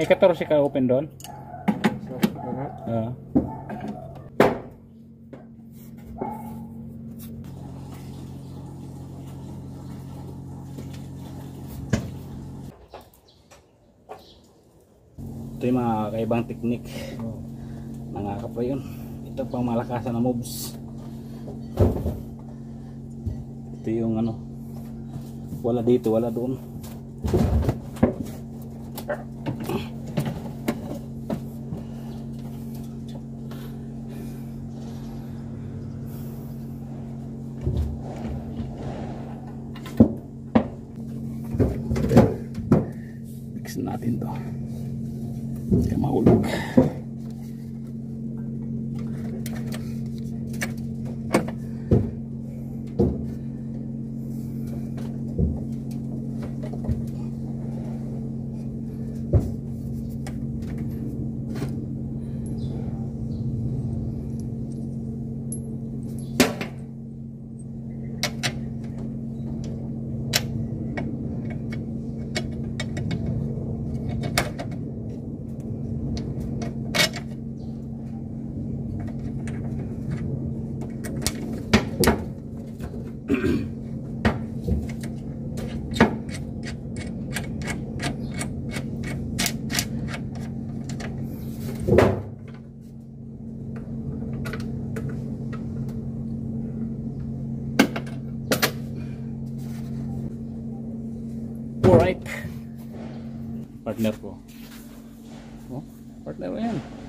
May 14 ka open doon? So, ano? Oo. Ito yung mga kakaibang teknik Oh. Nangakapra yun Ito pang malakasan na moves Ito yung ano Wala dito, wala doon Fix natin to. Kaya mahulog माइक partner को partner है ना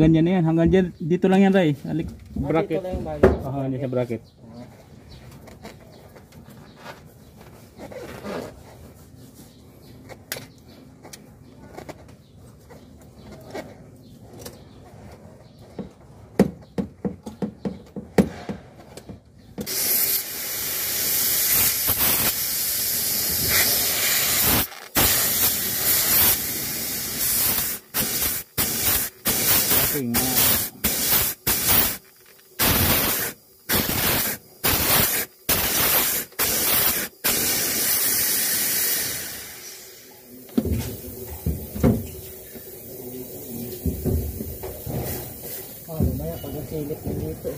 ganyan na yan. Hanggang dyan, dito lang yan, Ray. Alik, Ah, bracket. Dito lang yung nasilip mo dito.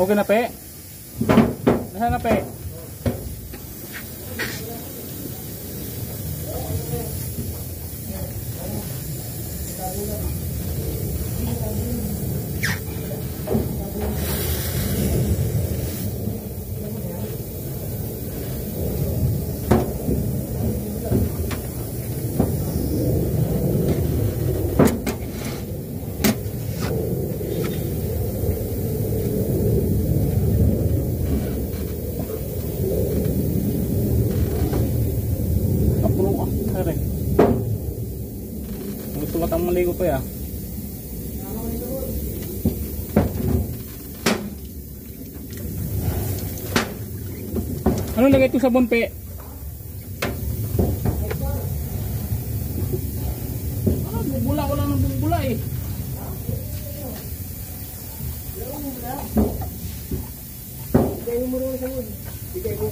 Okay na, pe? Nasaan na, pe? Maligo pa ya. Ano lagay ito sa bonpe? Ah, bubula ko lang ng eh.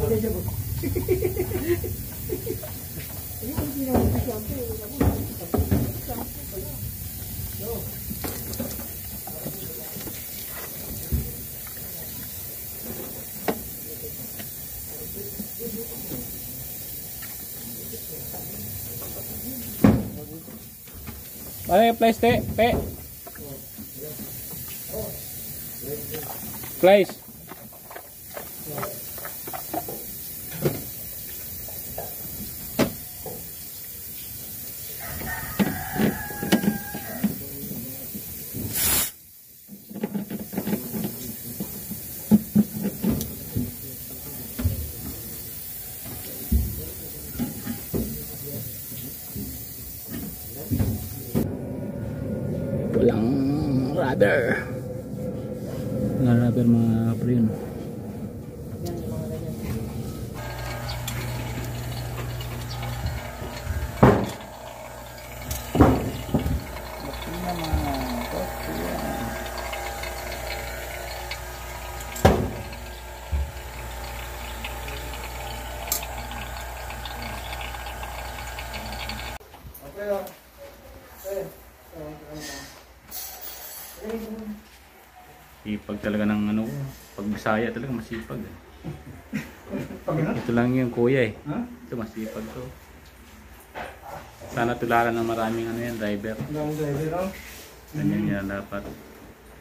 Ano yung place, te? Pe? Place. Walang rubber. Walang rubber mga pre yun. Sipag talaga ng ano ko. Pag Bisaya talaga masipag. eh. Ito lang yung kuya eh. Ito masipag to. Sana tularan ng maraming ano yan, driver. Ang driver oh. Ganyan yan dapat.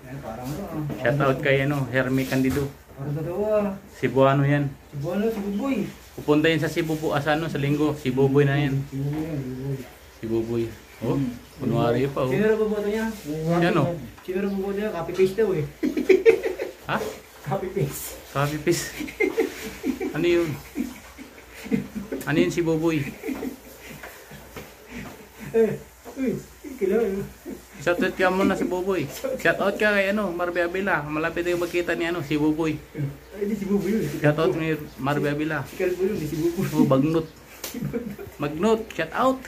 Yan, parang ano ah. Shout out kay ano, Hermie Candido. Parang totoo ah. Cebuano yan. Si Bono, si Buboy. Pupunta yun sa Cebu bu asano sa linggo. Si Buboy na yan. Si Buboy yan, si Buboy. Si Buboy. Oh, kunwari pa oh. Sino na buboto niya? Yan oh. Sino na buboto niya? Copy paste daw eh. Ha? Copy paste. Copy paste. Ano yun? Ano yun si Buboy? Eh, uy, kailangan. Shoutout ka muna si Buboy. Shoutout ka kay ano, Marbe Abila. Malapit tayo magkita ni ano, si Buboy. Ay, si Buboy yun. Shoutout ni Marbe Abila. Si Calvo yun, si Buboy. Oh, Bagnut. Magnut, shoutout.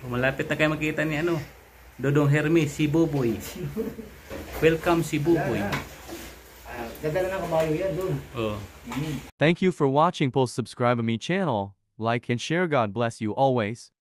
Oh, malapit na kayo magkita ni ano, Dodong Hermes, si Buboy. Welcome si Buboy. Dadala ng kabayo yan doon. Oh. Mm. Thank you for watching. Please subscribe to me channel, like and share. God bless you always.